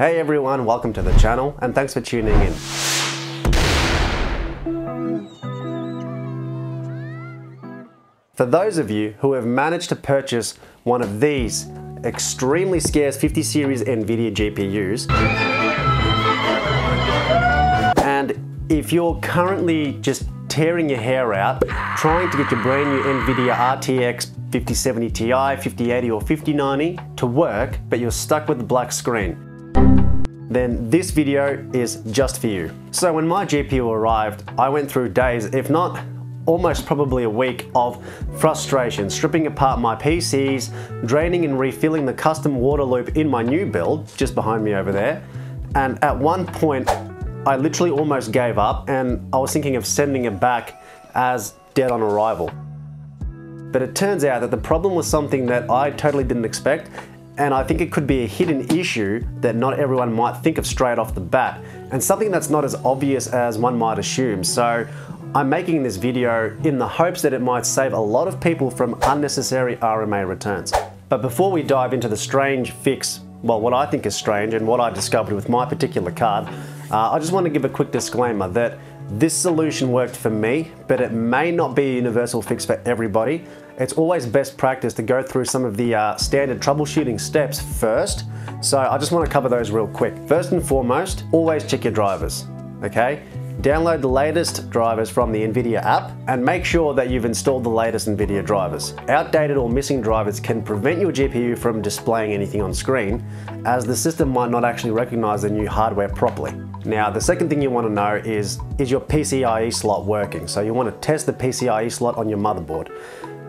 Hey everyone, welcome to the channel and thanks for tuning in. For those of you who have managed to purchase one of these extremely scarce 50 series NVIDIA GPUs, and if you're currently just tearing your hair out, trying to get your brand new NVIDIA RTX 5070 Ti, 5080 or 5090 to work, but you're stuck with the black screen, then this video is just for you. So when my GPU arrived, I went through days, if not almost probably a week of frustration, stripping apart my PCs, draining and refilling the custom water loop in my new build, just behind me over there. And at one point, I literally almost gave up and I was thinking of sending it back as dead on arrival. But it turns out that the problem was something that I totally didn't expect and I think it could be a hidden issue that not everyone might think of straight off the bat and something that's not as obvious as one might assume. So I'm making this video in the hopes that it might save a lot of people from unnecessary RMA returns. But before we dive into the strange fix, well, what I think is strange and what I discovered with my particular card, uh, I just want to give a quick disclaimer that this solution worked for me, but it may not be a universal fix for everybody. It's always best practice to go through some of the uh, standard troubleshooting steps first. So I just want to cover those real quick. First and foremost, always check your drivers, okay? Download the latest drivers from the NVIDIA app and make sure that you've installed the latest NVIDIA drivers. Outdated or missing drivers can prevent your GPU from displaying anything on screen as the system might not actually recognize the new hardware properly. Now, the second thing you want to know is, is your PCIe slot working? So you want to test the PCIe slot on your motherboard.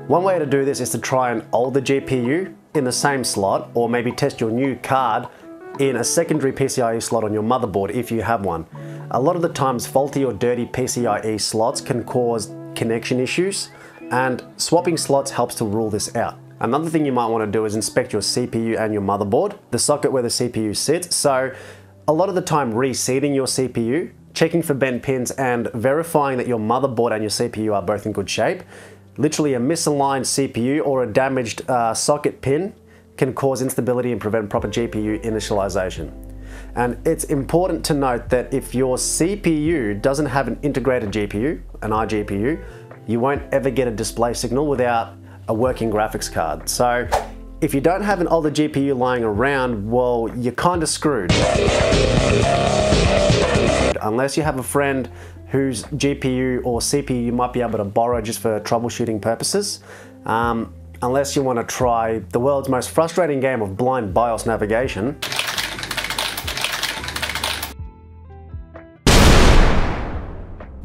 One way to do this is to try an older GPU in the same slot or maybe test your new card in a secondary PCIe slot on your motherboard if you have one. A lot of the times faulty or dirty PCIe slots can cause connection issues and swapping slots helps to rule this out. Another thing you might want to do is inspect your CPU and your motherboard, the socket where the CPU sits. So a lot of the time reseating your CPU, checking for bent pins and verifying that your motherboard and your CPU are both in good shape. Literally a misaligned CPU or a damaged uh, socket pin can cause instability and prevent proper GPU initialization. And it's important to note that if your CPU doesn't have an integrated GPU, an iGPU, you won't ever get a display signal without a working graphics card. So if you don't have an older GPU lying around, well, you're kind of screwed. Unless you have a friend whose GPU or CPU you might be able to borrow just for troubleshooting purposes. Um, unless you want to try the world's most frustrating game of blind BIOS navigation.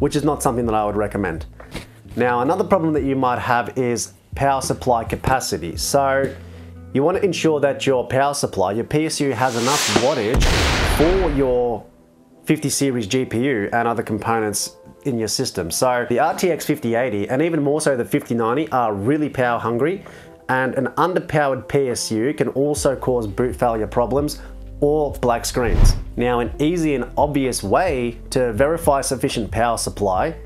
Which is not something that I would recommend. Now, another problem that you might have is power supply capacity. So, you want to ensure that your power supply, your PSU has enough wattage for your 50 series GPU and other components in your system. So the RTX 5080 and even more so the 5090 are really power hungry and an underpowered PSU can also cause boot failure problems or black screens. Now an easy and obvious way to verify sufficient power supply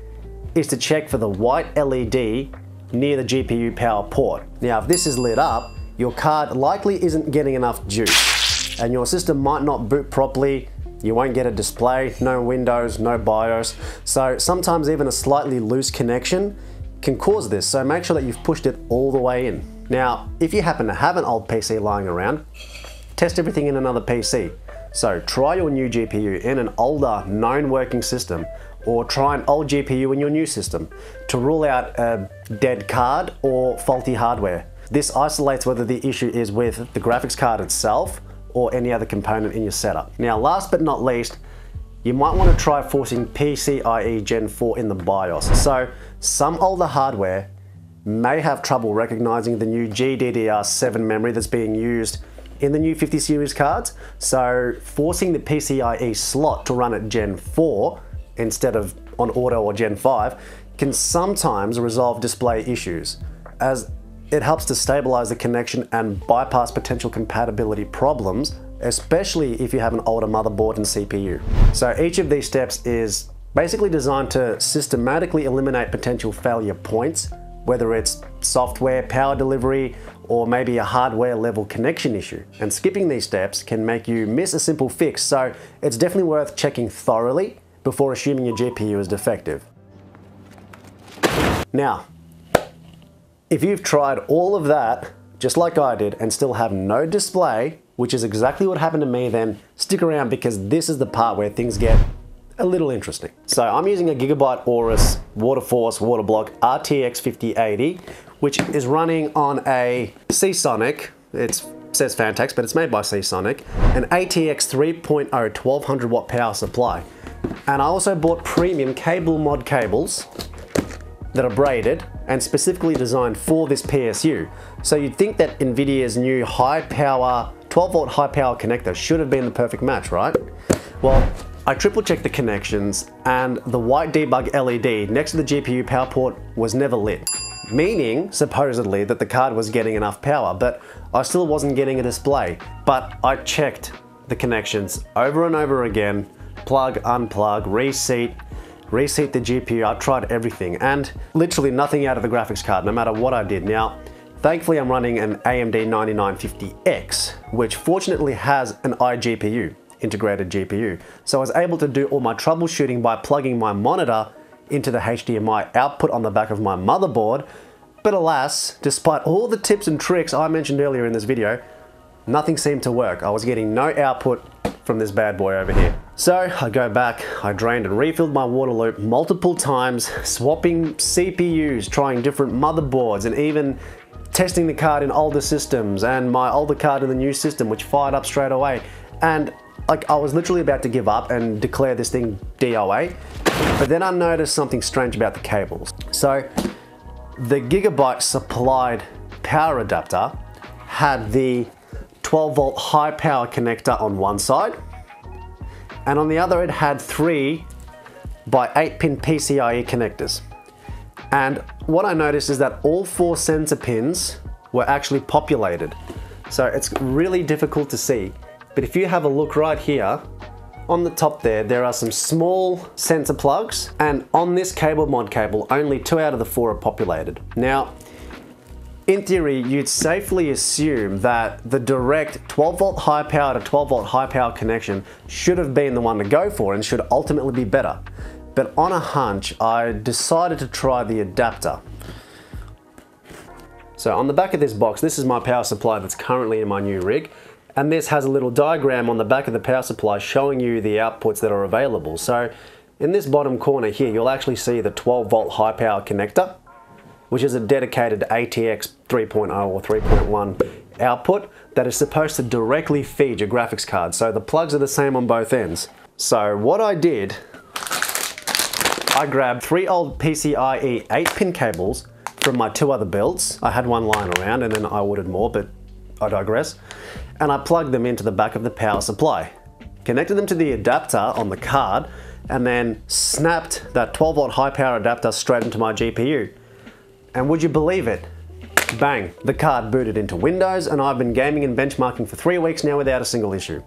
is to check for the white LED near the GPU power port. Now if this is lit up, your card likely isn't getting enough juice and your system might not boot properly you won't get a display, no windows, no BIOS. So sometimes even a slightly loose connection can cause this. So make sure that you've pushed it all the way in. Now, if you happen to have an old PC lying around, test everything in another PC. So try your new GPU in an older known working system or try an old GPU in your new system to rule out a dead card or faulty hardware. This isolates whether the issue is with the graphics card itself or any other component in your setup. Now last but not least, you might want to try forcing PCIe Gen 4 in the BIOS. So some older hardware may have trouble recognizing the new GDDR7 memory that's being used in the new 50 series cards. So forcing the PCIe slot to run at Gen 4 instead of on auto or Gen 5 can sometimes resolve display issues as it helps to stabilize the connection and bypass potential compatibility problems, especially if you have an older motherboard and CPU. So each of these steps is basically designed to systematically eliminate potential failure points whether it's software, power delivery, or maybe a hardware level connection issue. And skipping these steps can make you miss a simple fix, so it's definitely worth checking thoroughly before assuming your GPU is defective. Now, if you've tried all of that, just like I did, and still have no display, which is exactly what happened to me, then stick around because this is the part where things get a little interesting. So I'm using a Gigabyte Aorus Waterforce Waterblock RTX 5080, which is running on a Seasonic. It says Phanteks, but it's made by Seasonic, an ATX 3.0 1200 watt power supply. And I also bought premium CableMod cables that are braided and specifically designed for this PSU. So you'd think that NVIDIA's new high power, 12 volt high power connector should have been the perfect match, right? Well, I triple checked the connections and the white debug LED next to the GPU power port was never lit. Meaning, supposedly, that the card was getting enough power, but I still wasn't getting a display. But I checked the connections over and over again, plug, unplug, reseat, reseat the GPU, I tried everything and literally nothing out of the graphics card, no matter what I did. Now, thankfully I'm running an AMD 9950X, which fortunately has an iGPU integrated GPU. So I was able to do all my troubleshooting by plugging my monitor into the HDMI output on the back of my motherboard. But alas, despite all the tips and tricks I mentioned earlier in this video, nothing seemed to work. I was getting no output from this bad boy over here. So I go back, I drained and refilled my water loop multiple times, swapping CPUs, trying different motherboards, and even testing the card in older systems and my older card in the new system, which fired up straight away. And like I was literally about to give up and declare this thing DOA, but then I noticed something strange about the cables. So the Gigabyte supplied power adapter had the 12 volt high power connector on one side, and on the other it had three by 8 pin PCIe connectors. And what I noticed is that all four sensor pins were actually populated. So it's really difficult to see. But if you have a look right here, on the top there, there are some small sensor plugs, and on this CableMod cable, only two out of the four are populated. Now, in theory, you'd safely assume that the direct 12 volt high power to 12 volt high power connection should have been the one to go for and should ultimately be better. But on a hunch, I decided to try the adapter. So on the back of this box, this is my power supply that's currently in my new rig. And this has a little diagram on the back of the power supply showing you the outputs that are available. So in this bottom corner here, you'll actually see the 12 volt high power connector, which is a dedicated ATX 3.0 or 3.1 output that is supposed to directly feed your graphics card. So the plugs are the same on both ends. So what I did, I grabbed three old PCIe 8 pin cables from my two other builds. I had one lying around and then I ordered more, but I digress and I plugged them into the back of the power supply. Connected them to the adapter on the card and then snapped that 12 volt high power adapter straight into my GPU. And would you believe it? Bang, the card booted into Windows and I've been gaming and benchmarking for three weeks now without a single issue.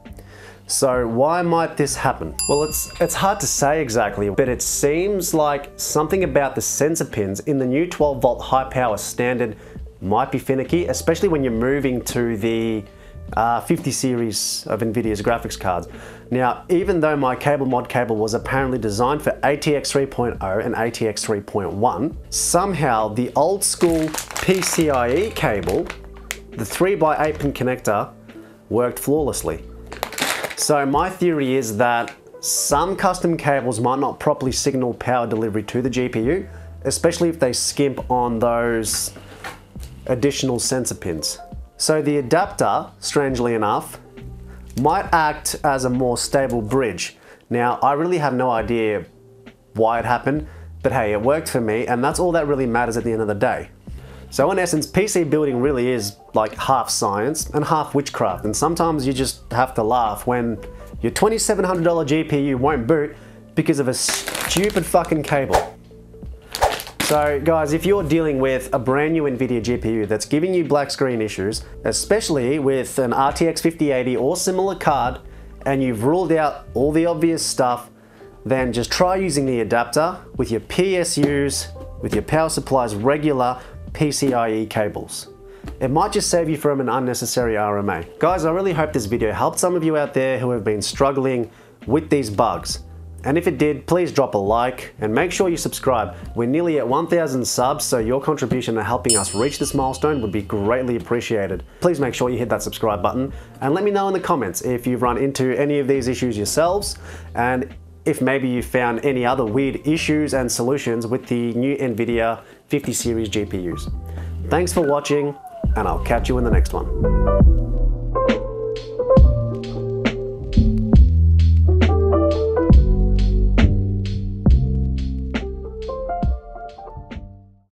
So why might this happen? Well, it's, it's hard to say exactly, but it seems like something about the sensor pins in the new 12 volt high power standard might be finicky, especially when you're moving to the uh, 50 series of NVIDIA's graphics cards. Now, even though my CableMod cable was apparently designed for ATX 3.0 and ATX 3.1, somehow the old school PCIe cable, the 3x8 pin connector, worked flawlessly. So my theory is that some custom cables might not properly signal power delivery to the GPU, especially if they skimp on those additional sensor pins. So the adapter, strangely enough, might act as a more stable bridge. Now, I really have no idea why it happened, but hey, it worked for me, and that's all that really matters at the end of the day. So in essence, PC building really is like half science and half witchcraft, and sometimes you just have to laugh when your $2,700 GPU won't boot because of a stupid fucking cable. So guys, if you're dealing with a brand new NVIDIA GPU that's giving you black screen issues, especially with an RTX 5080 or similar card, and you've ruled out all the obvious stuff, then just try using the adapter with your PSUs with your power supply's regular PCIe cables. It might just save you from an unnecessary RMA. Guys, I really hope this video helped some of you out there who have been struggling with these bugs. And if it did, please drop a like and make sure you subscribe. We're nearly at 1,000 subs, so your contribution to helping us reach this milestone would be greatly appreciated. Please make sure you hit that subscribe button and let me know in the comments if you've run into any of these issues yourselves and if maybe you found any other weird issues and solutions with the new NVIDIA 50 series GPUs. Thanks for watching and I'll catch you in the next one.